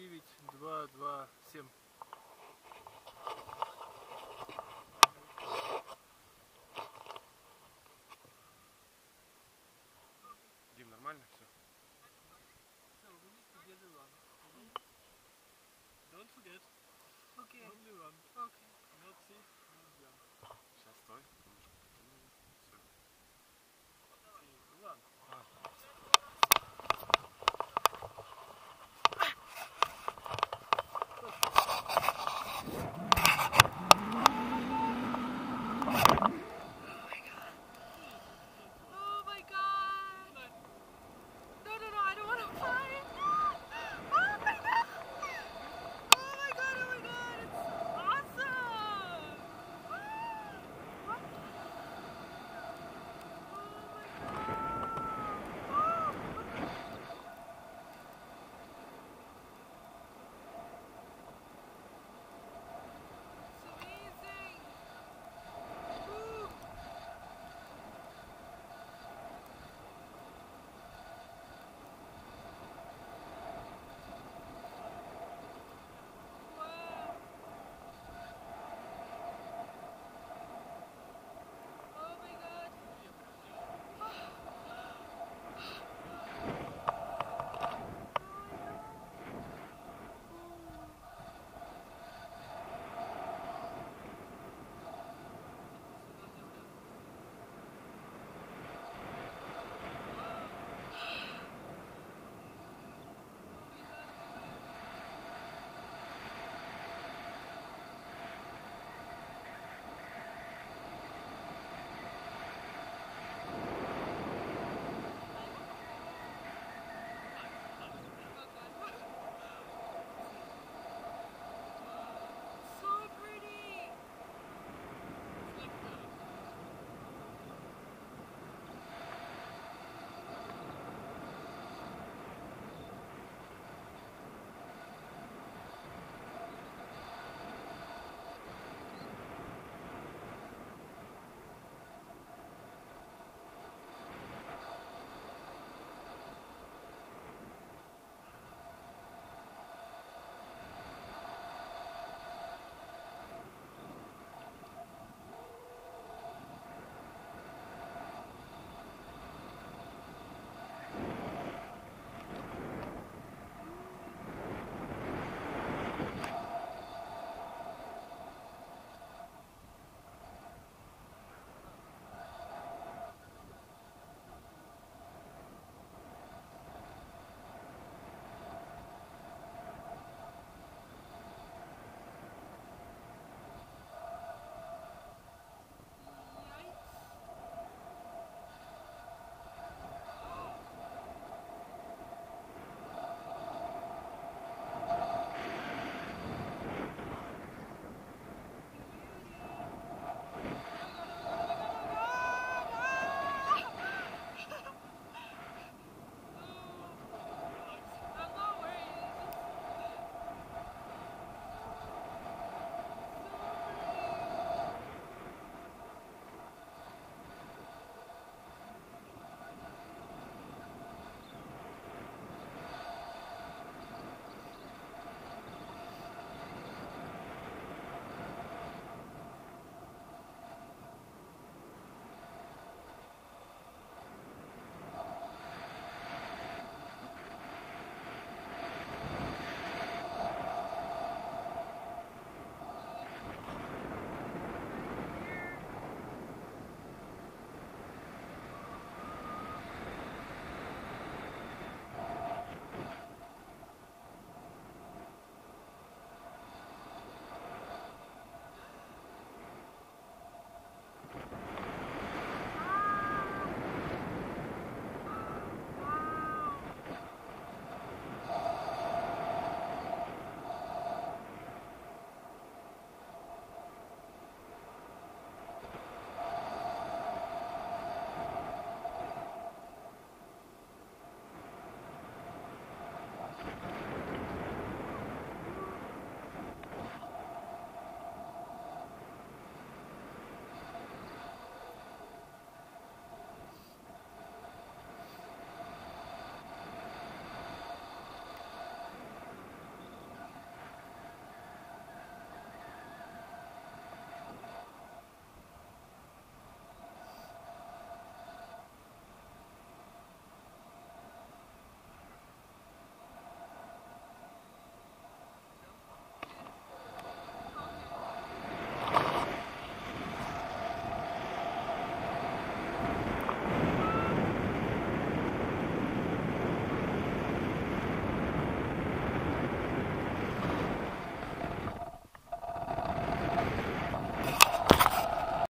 девять два два семь. Дим, нормально все? Don't forget, Okay. only one. Okay.